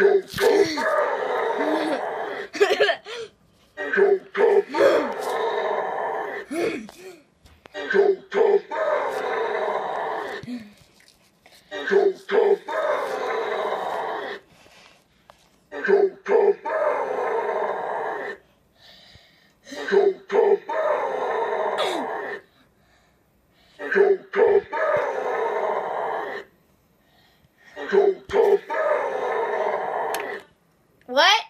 Don't come back. Don't come back. Don't come back. Don't come back. Don't come back. Don't go back. Don't go back. Don't go back. What?